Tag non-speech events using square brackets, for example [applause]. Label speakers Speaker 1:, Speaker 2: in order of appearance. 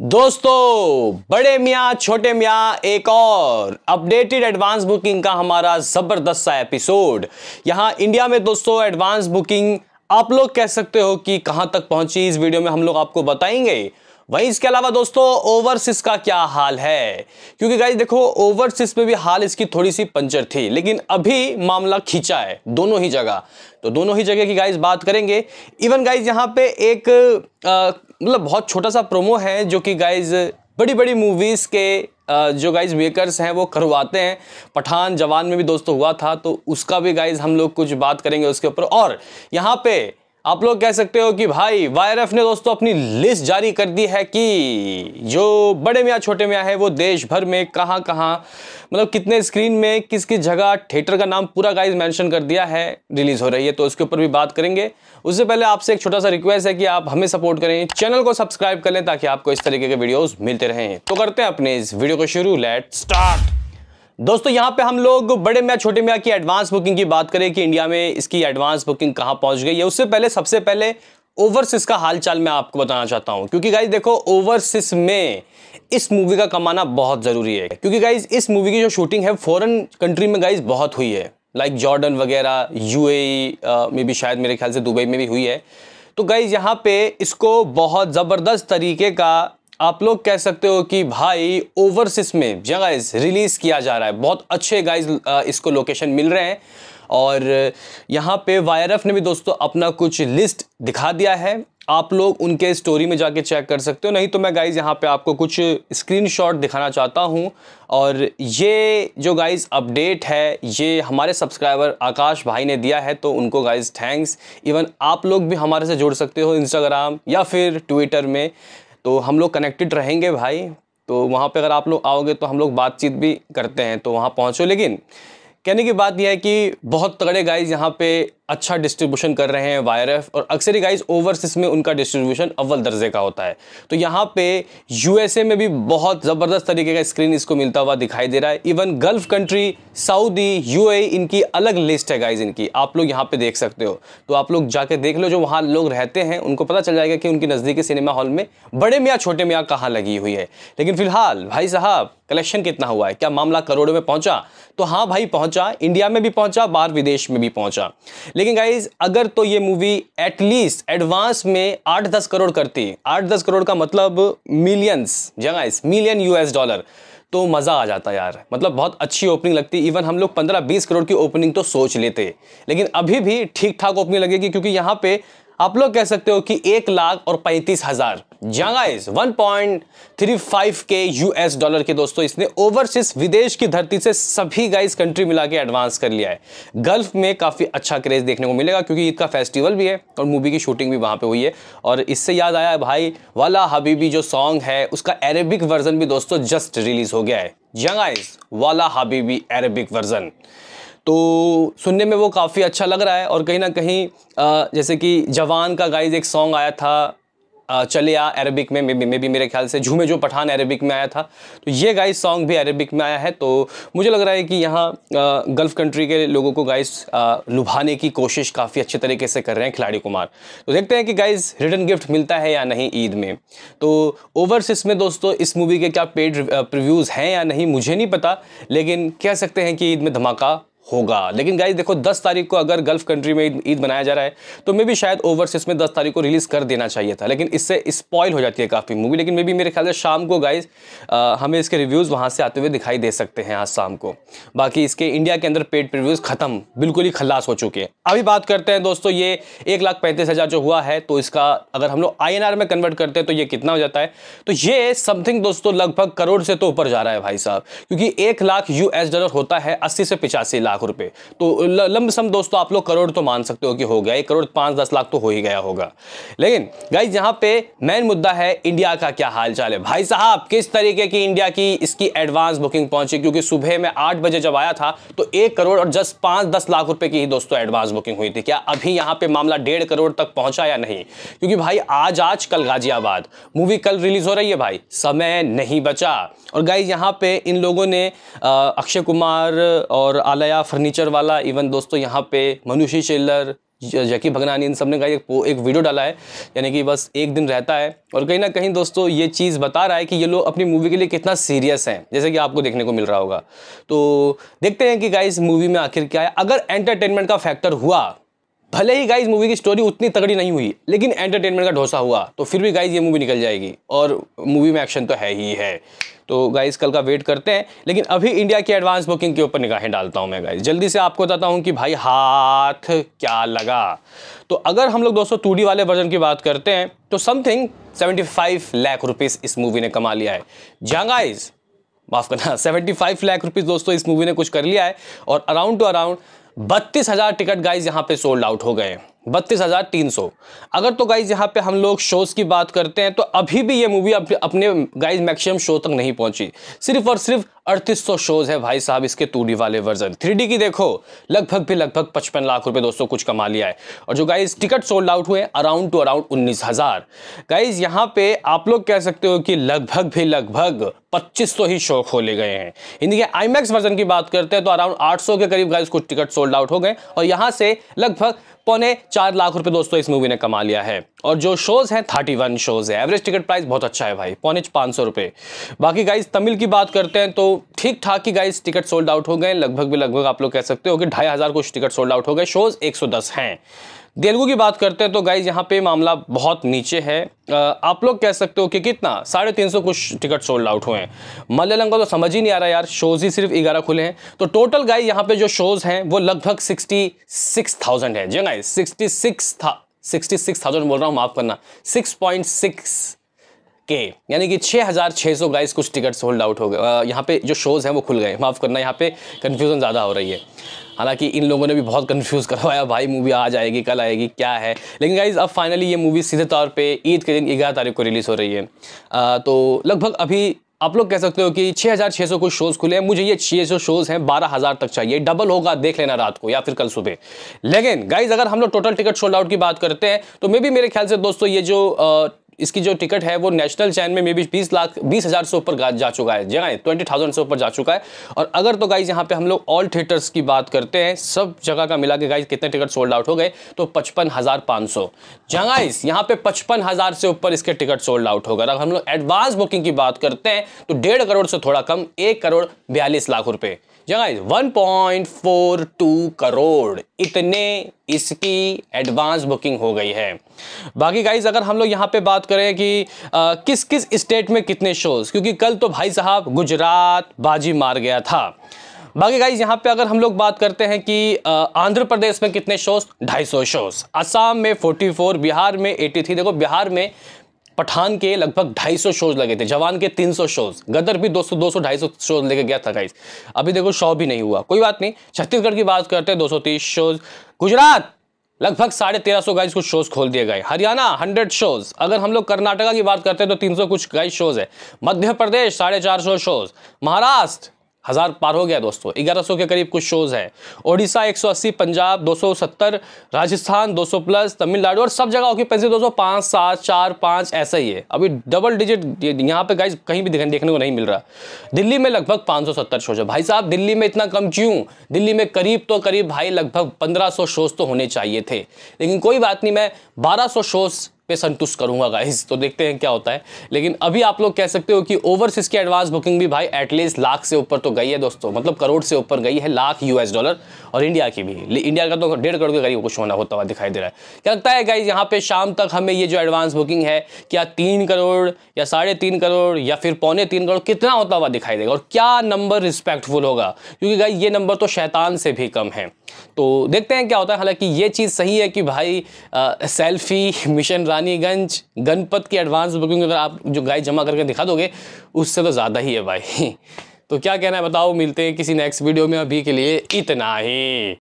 Speaker 1: दोस्तों, बड़े मियाँ, छोटे मियाँ, एक और अपडेटेड एडवांस बुकिंग का हमारा ज़बरदस्त सा एपिसोड यहाँ इंडिया में दोस्तों एडवांस बुकिंग आप लोग कह सकते हो कि कहाँ तक पहुँची? इस वीडियो में हम लोग आपको बताएँगे। वहीं इसके अलावा दोस्तों ओवरसिस का क्या हाल है? क्योंकि गाइज़ देखो ओवरसिस में भी हाल इसकी थोड़ी सी पंचर थी, लेकिन अभी मामला खींचा है, दोनों ही जगह। तो दोनों ही जगह की गाइज़ बात करेंगे। इवन गाइज़ यहाँ पे एक मतलब बहुत छोटा सा प्रोमो है, जो कि गाइज़ बड़ी बड़ी मूवीज़ के जो गाइज़ मेकर्स हैं, वो करवाते हैं। पठान जवान में भी दोस्तों हुआ था तो उसका भी गाइज़ हम लोग कुछ बात करेंगे उसके ऊपर। और यहाँ पे आप लोग कह सकते हो कि भाई वायरएफ ने दोस्तों अपनी लिस्ट जारी कर दी है कि जो बड़े मियाँ छोटे मियाँ है, वो देश भर में कहाँ कहाँ मतलब कितने स्क्रीन में किस किस जगह थिएटर का नाम पूरा गाइज़ मेंशन कर दिया है रिलीज़ हो रही है। तो उसके ऊपर भी बात करेंगे। उससे पहले आपसे एक छोटा सा रिक्वेस्ट है कि आप हमें सपोर्ट करें चैनल को सब्सक्राइब कर लें, ताकि आपको इस तरीके के वीडियोज़ मिलते रहें। तो करते हैं अपने इस वीडियो को शुरू लेट स्टार्ट दोस्तों, यहाँ पे हम लोग बड़े मियाँ, छोटे मियाँ की एडवांस बुकिंग की बात करें कि इंडिया में इसकी एडवांस बुकिंग कहाँ पहुँच गई है। उससे पहले, सबसे पहले ओवरसिस का हालचाल मैं आपको बताना चाहता हूँ। क्योंकि गाइज़ देखो ओवरसिस में इस मूवी का कमाना बहुत ज़रूरी है। क्योंकि गाइज़ इस मूवी की जो शूटिंग है फॉरेन कंट्री में गाइज़ बहुत हुई है। लाइक जॉर्डन वगैरह यूएई में भी शायद मेरे ख्याल से दुबई में भी हुई है। तो गाइज़ यहाँ पे इसको बहुत ज़बरदस्त तरीके का आप लोग कह सकते हो कि भाई ओवरसिस में जगह रिलीज़ किया जा रहा है। बहुत अच्छे गाइज़ इसको लोकेशन मिल रहे हैं। और यहाँ पे वायरफ ने भी दोस्तों अपना कुछ लिस्ट दिखा दिया है। आप लोग उनके स्टोरी में जाके चेक कर सकते हो। नहीं तो मैं गाइज़ यहाँ पे आपको कुछ स्क्रीनशॉट दिखाना चाहता हूँ। और ये जो गाइज़ अपडेट है, ये हमारे सब्सक्राइबर आकाश भाई ने दिया है तो उनको गाइज़ थैंक्स इवन आप लोग भी हमारे से जुड़ सकते हो इंस्टाग्राम या फिर ट्विटर में। तो हम लोग कनेक्टेड रहेंगे भाई। तो वहाँ पे अगर आप लोग आओगे तो हम लोग बातचीत भी करते हैं। तो वहाँ पहुँचो। लेकिन कहने की बात यह है कि बहुत तगड़े गाइज़ यहाँ पे अच्छा डिस्ट्रीब्यूशन कर रहे हैं वायरएफ और अक्सर ही गाइज़ ओवरसीज में उनका डिस्ट्रीब्यूशन अव्वल दर्जे का होता है। तो यहाँ पे यूएसए में भी बहुत ज़बरदस्त तरीके का स्क्रीन इसको मिलता हुआ दिखाई दे रहा है। Even gulf country Saudi UAE इनकी अलग लिस्ट है गाइज़ इनकी। आप लोग यहाँ पे देख सकते हो। तो आप लोग जाके देख लो जो वहाँ लोग रहते हैं, उनको पता चल जाएगा कि उनकी नज़दीकी सिनेमा हॉल में बड़े मियाँ, छोटे मियाँ कहाँ लगी हुई है। लेकिन फ़िलहाल भाई साहब कलेक्शन कितना हुआ है? क्या मामला करोड़ों में पहुँचा? तो हाँ भाई पहुँचा। इंडिया में भी पहुँचा, बाहर विदेश में भी पहुँचा। लेकिन गाइज़ अगर तो ये मूवी एटलीस्ट एडवांस में आठ दस करोड़ करती आठ दस करोड़ का मतलब मिलियंस जगह मिलियन यूएस डॉलर तो मज़ा आ जाता यार। मतलब बहुत अच्छी ओपनिंग लगती। इवन हम लोग पंद्रह बीस करोड़ की ओपनिंग तो सोच लेते। लेकिन अभी भी ठीक ठाक ओपनिंग लगेगी क्योंकि यहाँ पे आप लोग कह सकते हो कि एक लाख और पैंतीस हज़ार। जंगाइज 1.35 के यूएस डॉलर के दोस्तों, इसने ओवरसीज विदेश की धरती से सभी गाइस कंट्री मिला के एडवांस कर लिया है। गल्फ में काफ़ी अच्छा क्रेज देखने को मिलेगा क्योंकि ईद का फेस्टिवल भी है और मूवी की शूटिंग भी वहाँ पे हुई है। और इससे याद आया भाई, वाला हबीबी जो सॉन्ग है, उसका अरेबिक वर्जन भी दोस्तों जस्ट रिलीज़ हो गया है। जंगाइज वाला हबीबी अरेबिक वर्जन तो सुनने में वो काफ़ी अच्छा लग रहा है और कहीं ना कहीं जैसे कि जवान का गाइज़ एक सॉन्ग आया था चले आ अरबिक में मे भी मेरे ख्याल से झूमे जो पठान अरबिक में आया था। तो ये गाइस सॉन्ग भी अरबिक में आया है तो मुझे लग रहा है कि यहाँ गल्फ़ कंट्री के लोगों को गाइस लुभाने की कोशिश काफ़ी अच्छे तरीके से कर रहे हैं खिलाड़ी कुमार। तो देखते हैं कि गाइस रिटर्न गिफ्ट मिलता है या नहीं ईद में। तो ओवरसीज में दोस्तों, इस मूवी के क्या पेड प्रिव्यूज़ हैं या नहीं, मुझे नहीं पता, लेकिन कह सकते हैं कि ईद में धमाका होगा। लेकिन गाइज़ देखो 10 तारीख को अगर गल्फ कंट्री में ईद मनाया जा रहा है तो मे भी शायद ओवरसीज में 10 तारीख को रिलीज़ कर देना चाहिए था। लेकिन इससे स्पॉइल हो जाती है काफ़ी मूवी लेकिन मे भी मेरे ख्याल से शाम को गाइज़ हमें इसके रिव्यूज़ वहाँ से आते हुए दिखाई दे सकते हैं आज शाम को। बाकी इसके इंडिया के अंदर पेड रिव्यूज़ खत्म, बिल्कुल ही खल्लास हो चुके हैं। अभी बात करते हैं दोस्तों, ये एक लाख पैंतीस हज़ार जो हुआ है तो इसका अगर हम लोग आईएनआर में कन्वर्ट करते हैं तो ये कितना हो जाता है? तो ये समथिंग दोस्तों, लगभग करोड़ से तो ऊपर जा रहा है भाई साहब, क्योंकि एक लाख यूएस डॉलर होता है अस्सी से पिचासी लाख। लाख रुपए। तो लंब सम दोस्तों, आप लोग करोड़ तो मान सकते हो कि हो गया। एक करोड़ पाँच दस लाख तो हो ही गया होगा। लेकिन गाइज़ यहाँ पे मेन मुद्दा है इंडिया का क्या हाल चाल है? भाई साहब, किस तरीके की इंडिया की इसकी एडवांस बुकिंग पहुँची? क्योंकि सुबह में आठ बजे जब आया था तो एक करोड़ और जस्ट पाँच दस लाख रुपए की ही दोस्तों एडवांस बुकिंग हुई थी। क्या अभी यहाँ पे मामला डेढ़ करोड़ तक पहुँचा या नहीं? क्योंकि भाई, आज आज कल गाजियाबाद मूवी कल रिलीज़ हो रही है भाई। समय नहीं बचा। और गाइज़ यहाँ पे इन लोगों ने अक्षय कुमार और आलया फर्नीचर वाला इवन दोस्तों यहाँ पे मनुषी चिल्लर जकी भगनानी इन सबने एक, एक वीडियो डाला है यानी कि बस एक दिन रहता है। और कहीं ना कहीं दोस्तों ये चीज़ बता रहा है कि ये लोग अपनी मूवी के लिए कितना सीरियस हैं जैसे कि आपको देखने को मिल रहा होगा। तो देखते हैं कि गाइस मूवी में आखिर क्या है। अगर एंटरटेनमेंट का फैक्टर हुआ भले ही गाइज़ मूवी की स्टोरी उतनी तगड़ी नहीं हुई लेकिन एंटरटेनमेंट का ढोसा हुआ तो फिर भी गाइज़ ये मूवी निकल जाएगी। और मूवी में एक्शन तो है ही है। तो गाइज़ कल का वेट करते हैं। लेकिन अभी इंडिया की एडवांस बुकिंग के ऊपर निगाहें डालता हूँ मैं गाइज़ जल्दी से आपको बताता हूँ कि भाई हाथ क्या लगा। तो अगर हम लोग दोस्तों टू वाले वर्जन की बात करते हैं तो समथिंग 75 लाख रुपीस इस मूवी ने कमा लिया है। जहाँ गाइज़ माफ़ करना 75 लाख रुपीस दोस्तों इस मूवी ने कुछ कर लिया है। और अराउंड टू अराउंड बत्तीस हज़ार टिकट गाइज़ यहाँ पे सोल्ड आउट हो गए बत्तीस हज़ार तीन सौ। अगर तो गाइज़ यहाँ पे हम लोग शोज़ की बात करते हैं तो अभी भी ये मूवी अपने गाइज़ मैक्सिमम शो तक नहीं पहुँची। सिर्फ़ और सिर्फ़ अड़तीस सौ शोज़ है भाई साहब इसके टू वाले वर्जन थ्री की देखो, लगभग भी लगभग पचपन लाख रुपए दोस्तों कुछ कमा लिया है। और जो गाइज़ टिकट सोल्ड आउट हुए अराउंड टू अराउंड उन्नीस हज़ार। गाइज़ यहाँ पे आप लोग कह सकते हो कि लगभग भी लगभग पच्चीस सौ ही शो खोले गए हैं। हिंदी के आईमैक्स वर्जन की बात करते हैं तो अराउंड आठ सौ के करीब गाइज़ कुछ टिकट सोल्ड आउट हो गए और यहाँ से लगभग पौने चार लाख रुपए दोस्तों इस मूवी ने कमा लिया है। और जो शोज़ हैं थर्टी वन शोज़ है। एवरेज टिकट प्राइस बहुत अच्छा है भाई, पौने पाँच सौ रुपये बाकी गाइज़ तमिल की बात करते हैं तो ठीक ठाक की गाइज़ टिकट सोल्ड आउट हो गए। लगभग भी लगभग आप लोग कह सकते हो कि ढाई हज़ार कुछ टिकट सोल्ड आउट हो गए। शोज़ एक सौ दस हैं। तेलुगु की बात करते हैं तो गाइज़ यहाँ पे मामला बहुत नीचे है। आप लोग कह सकते हो कि कितना? साढ़े तीन सौ कुछ टिकट सोल्ड आउट हुए हैं। मलयालम का तो समझ ही नहीं आ रहा यार शोज़ ही सिर्फ़ ग्यारह खुले हैं। तो टोटल गाइज़ यहाँ पे जो शोज़ हैं, वो लगभग सिक्सटी सिक्स थाउज़ेंड है। जी गाइज़ सिक्सटी सिक्स था सिक्सटी सिक्स थाउज़ेंड बोल रहा हूँ माफ़ करना। सिक्स पॉइंट सिक्स के यानी कि छः हज़ार छः सौ गाइस कुछ टिकट सोल्ड आउट हो गए। यहाँ पे जो शोज़ हैं, वो खुल गए माफ़ करना, यहाँ पे कन्फ्यूज़न ज़्यादा हो रही है। हालाँकि इन लोगों ने भी बहुत कन्फ्यूज़ करवाया भाई मूवी आज आएगी कल आएगी क्या है? लेकिन गाइज़ अब फाइनली ये मूवी सीधे तौर पर ईद के दिन ग्यारह तारीख को रिलीज़ हो रही है। आ, तो लगभग अभी आप लोग कह सकते हो कि 6,600 कुछ शोज़ खुले हैं। मुझे ये छः जो शोज़ हैं 12,000 तक चाहिए। डबल होगा देख लेना रात को या फिर कल सुबह। लेकिन गाइज़ अगर हम लोग टोटल टिकट सोल्ड आउट की बात करते हैं तो मे भी मेरे ख्याल से दोस्तों ये जो आ, इसकी जो टिकट है वो नेशनल चैन में मे बी बीस लाख, बीस हज़ार से ऊपर जा चुका है। जगह ट्वेंटी थाउज़ेंड से ऊपर जा चुका है। और अगर तो गाइज़ यहाँ पे हम लोग ऑल थिएटर्स की बात करते हैं, सब जगह का मिला के गाइज़ कितने टिकट सोल्ड आउट हो गए तो पचपन हज़ार पाँच सौ। जगाइस यहाँ पे पचपन हज़ार से ऊपर इसके टिकट सोल्ड आउट हो गए। अगर हम लोग एडवांस बुकिंग की बात करते हैं तो डेढ़ करोड़ से थोड़ा कम, एक करोड़ बयालीस लाख रुपए। गाइस 1.42 करोड़ इतने इसकी एडवांस बुकिंग हो गई है। बाकी गाइज़ अगर हम लोग यहाँ पे बात करें कि आ, किस किस स्टेट में कितने शोज़ क्योंकि कल तो भाई साहब गुजरात बाजी मार गया था। बाकी गाइज़ यहाँ पे अगर हम लोग बात करते हैं कि आंध्र प्रदेश में कितने शोज़ 250 शोज़ असम में 44 बिहार में 83 देखो बिहार में पठान के लगभग 250 शोज़ लगे थे, जवान के 300 शोज़ गदर भी 200 200 250 शोज़ लेके गया था गाइस अभी देखो शो भी नहीं हुआ। कोई बात नहीं, छत्तीसगढ़ की बात करते हैं 230 शोज़ गुजरात, लगभग साढ़े तेरह सौ गाइस कुछ शोज़ खोल दिए गए। हरियाणा हंड्रेड शोज़ अगर हम लोग कर्नाटका की बात करते हैं तो तीन सौ कुछ गाइस शोज़ है। मध्य प्रदेश, साढ़े चार सौ शोज़ महाराष्ट्र हज़ार पार हो गया दोस्तों। 1100 के करीब कुछ शोज़ हैं। ओडिशा 180 पंजाब 270 राजस्थान 200 प्लस, तमिलनाडु और सब जगह ऑक्यूपेंसी दोस्तों पाँच, सात, चार, पाँच, ऐसा ही है। अभी डबल डिजिट यहाँ पे गाइज़ कहीं भी देखने को नहीं मिल रहा। दिल्ली में लगभग 570 शोज़ है। भाई साहब, दिल्ली में इतना कम क्यों? दिल्ली में करीब तो करीब भाई लगभग पंद्रह शोज़ तो होने चाहिए थे। लेकिन कोई बात नहीं, मैं बारह शोज़ पे संतुष्ट करूँगा गाइस तो देखते हैं क्या होता है। लेकिन अभी आप लोग कह सकते हो कि ओवरसीज की एडवांस बुकिंग भी भाई एटलीस्ट लाख से ऊपर तो गई है, दोस्तों। मतलब करोड़ से ऊपर गई है, लाख यूएस डॉलर और इंडिया की भी। इंडिया का तो डेढ़ करोड़ के करीब कुछ होना होता हुआ दिखाई दे रहा है। क्या लगता है गाइज़ यहाँ पे शाम तक हमें ये जो एडवांस बुकिंग है, क्या तीन करोड़ या साढ़े तीन करोड़ या फिर पौने तीन करोड़ कितना होता हुआ दिखाई देगा? और क्या नंबर रिस्पेक्टफुल होगा? क्योंकि गाइज़ ये नंबर तो शैतान से भी कम है। तो देखते हैं क्या होता है। हालाँकि ये चीज़ सही है कि भाई आ, सेल्फी मिशन रानीगंज गणपत की एडवांस बुकिंग अगर आप जो गाय जमा करके दिखा दोगे उससे तो ज़्यादा ही है भाई। [laughs] तो क्या कहना है बताओ मिलते हैं किसी नेक्स्ट वीडियो में अभी के लिए। इतना ही।